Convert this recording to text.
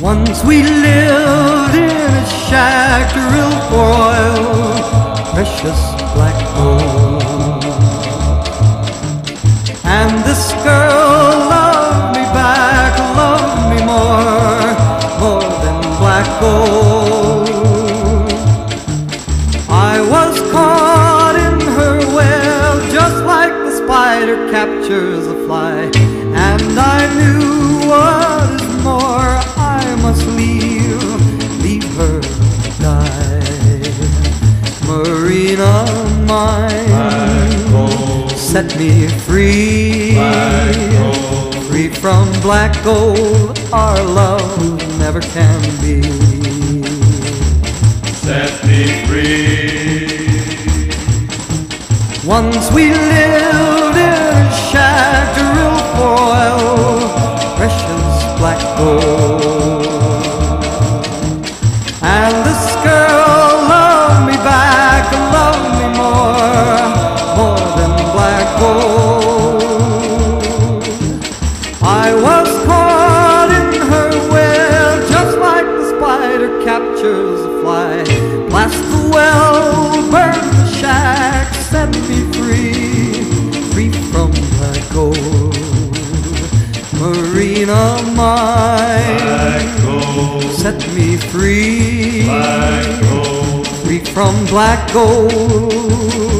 Once we lived in a shack drilled for oil, precious black gold. And this girl loved me back, loved me more, more than black gold. I was caught in her web, just like the spider captures a fly, and I knew what is more, set me free, free from black gold. Our love never can be. Set me free. Once we lived in a shack drilled for oil, precious black gold. Gold. I was caught in her web, just like the spider captures a fly. Blast the well, burn the shack, set me free, free from black gold. Marina mine, gold, set me free, free from black gold.